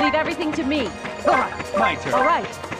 Leave everything to me. All right, my turn. All right.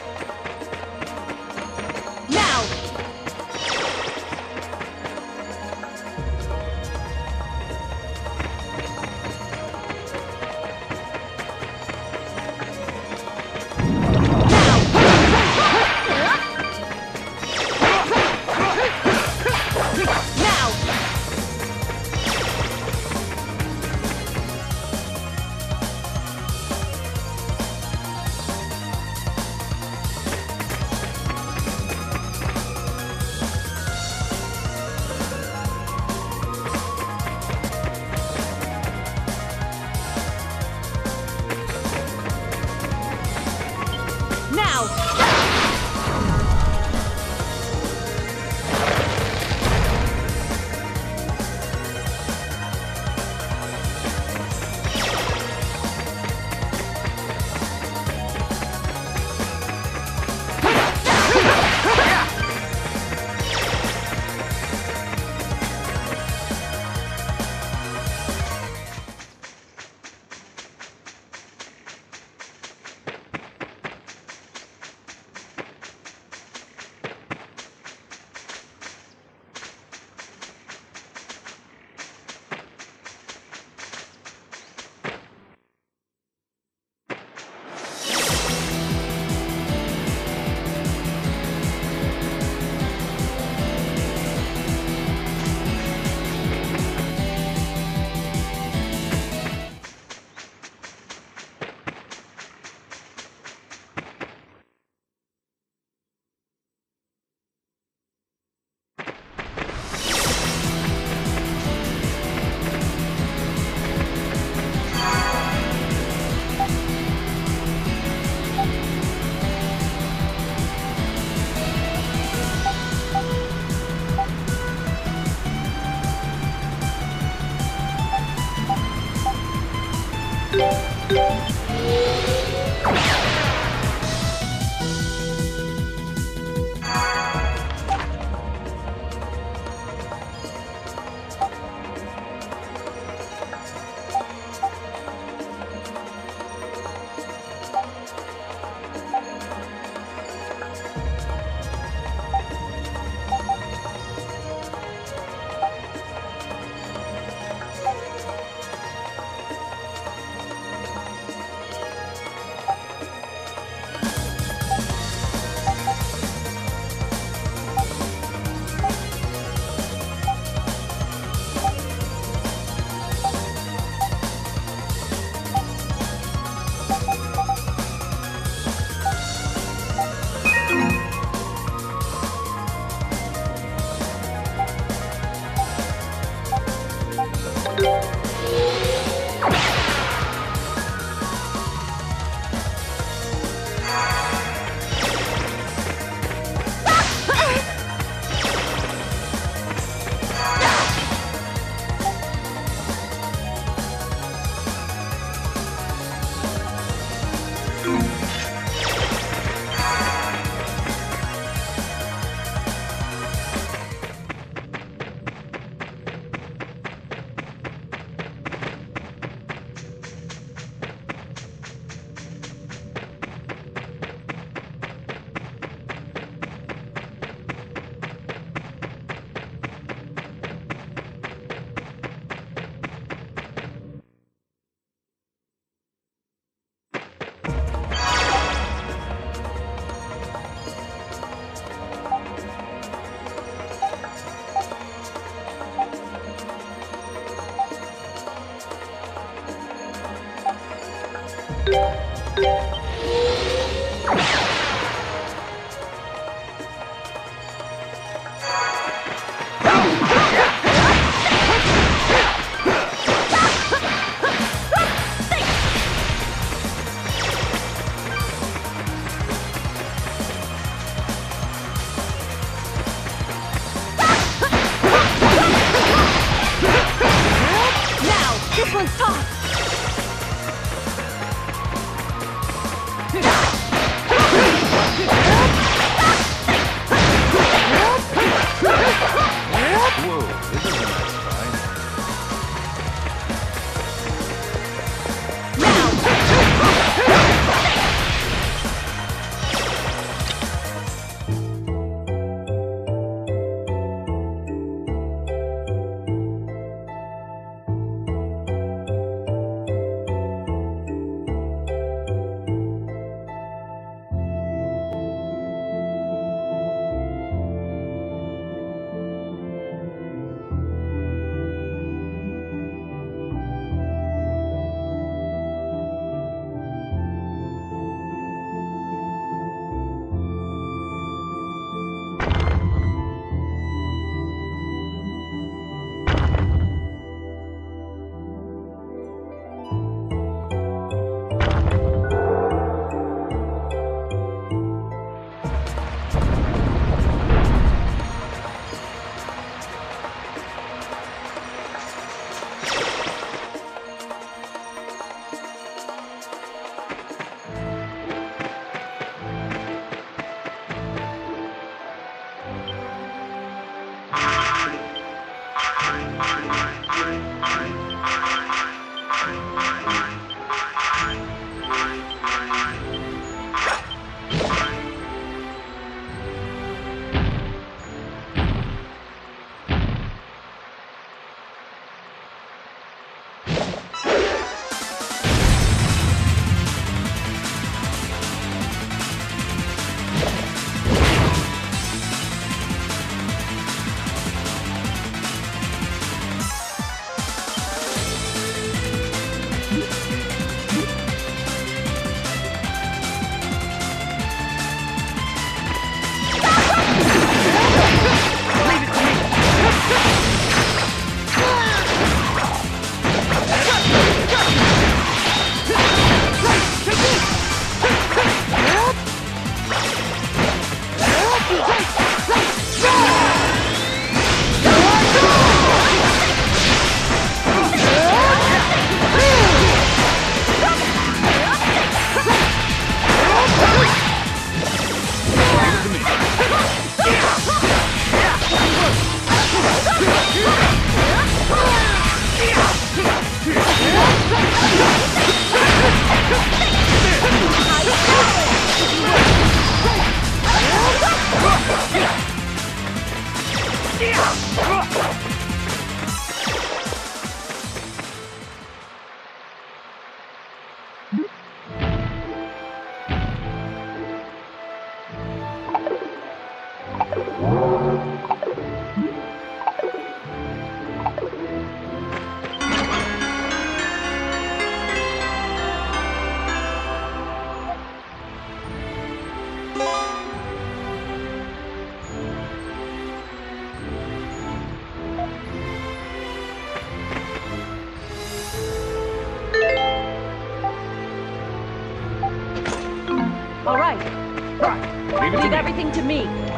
Me. everything to me.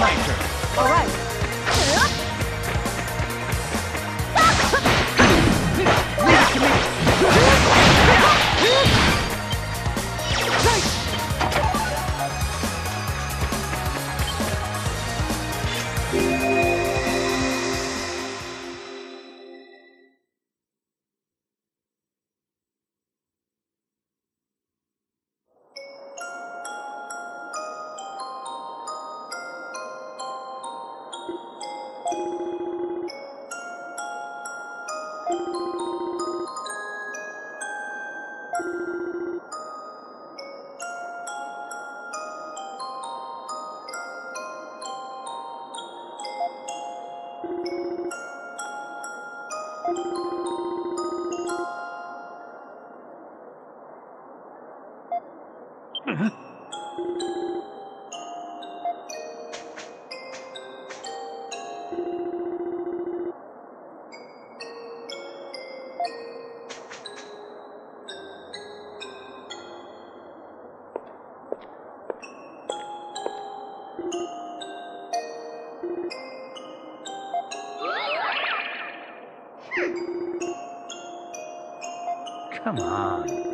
My turn. All right. Come on.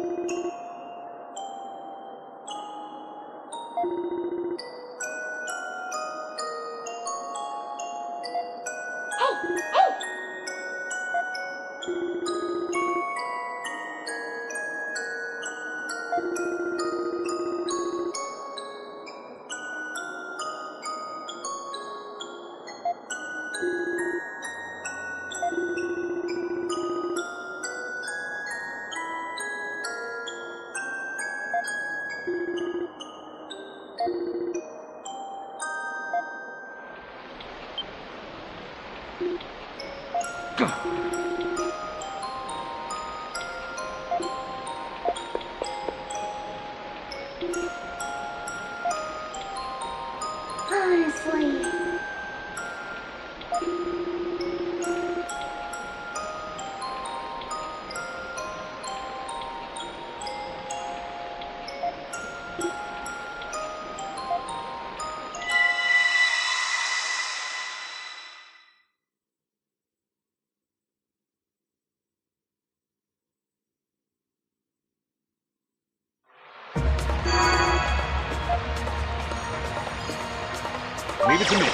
Leave it to me.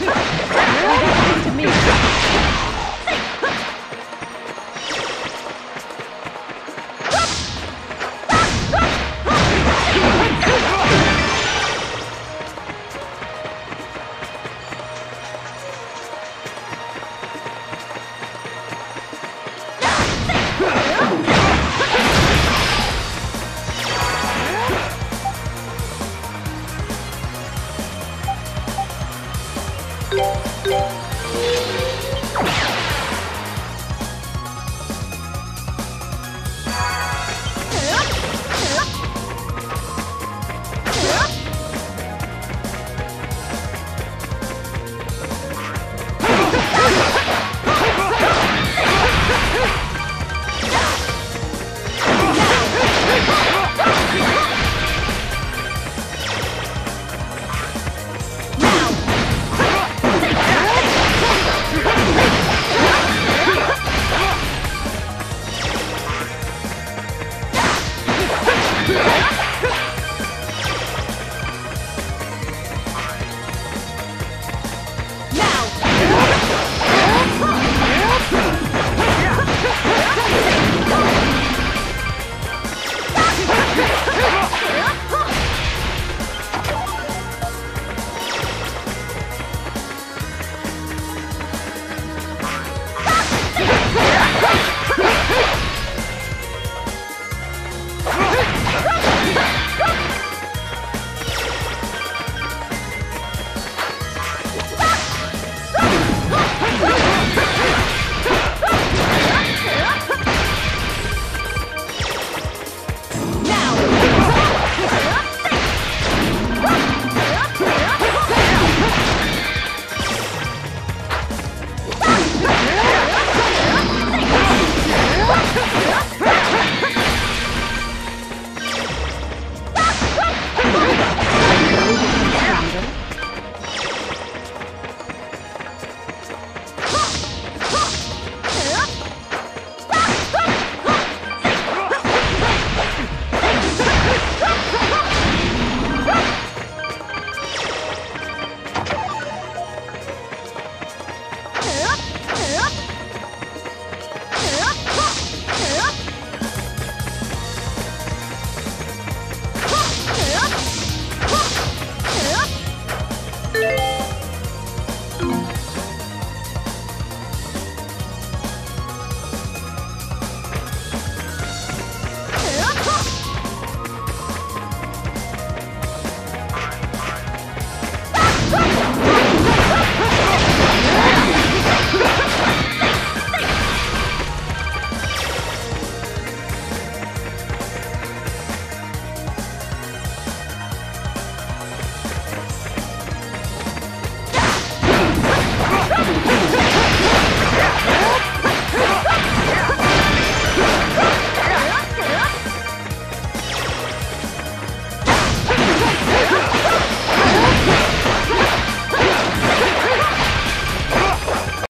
Leave it to me.